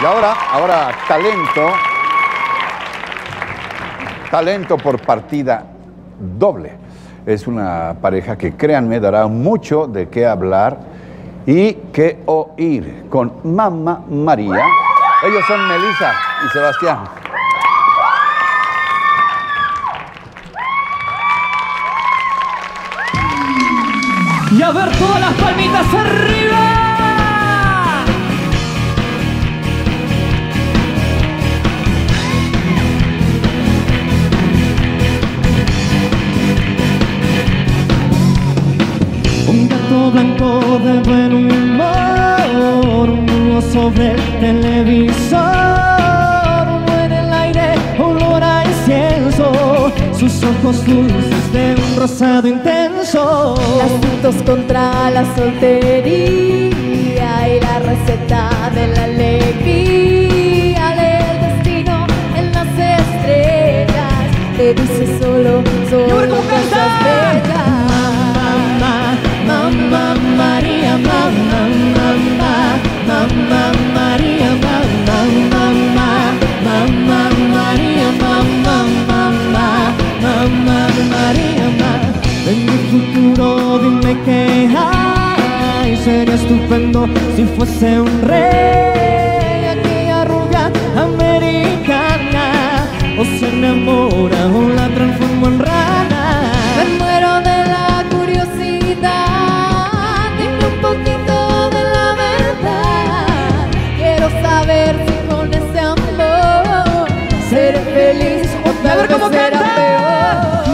Y ahora, ahora talento. Talento por partida doble. Es una pareja que, créanme, dará mucho de qué hablar y qué oír con Mamá María. Ellos son Melissa y Sebastián. Y a ver todas las palmitas arriba. Un blanco de buen humor, uno sobre el televisor, uno en el aire, olor a incienso, sus ojos dulces de un rosado intenso. Asuntos contra la soltería y la receta de la alegría del destino en las estrellas. Te dice solo, solo sería estupendo si fuese un rey, aquella rubia americana, o se enamora o la transformo en rana. Me muero de la curiosidad, dime un poquito de la verdad. Quiero saber si con ese amor seré feliz o tal ver vez será canta. peor.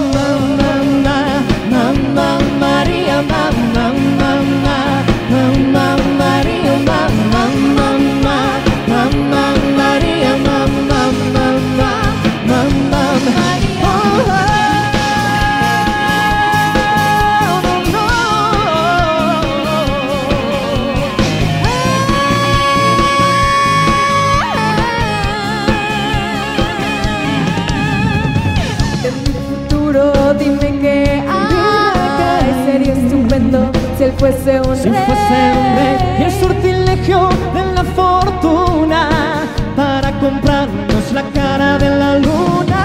Si él fuese un Si rey. fuese un rey y el sortilegio de la fortuna para comprarnos la cara de la luna.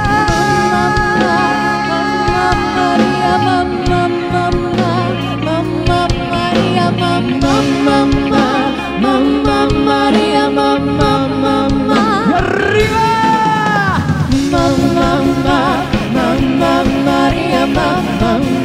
María, mamá, mamá, mamá, María, mamá, mamá, mamá, María, mamá, mamá. ¡Y arriba! Mamá, mamá, mamá María, mamá, mamá,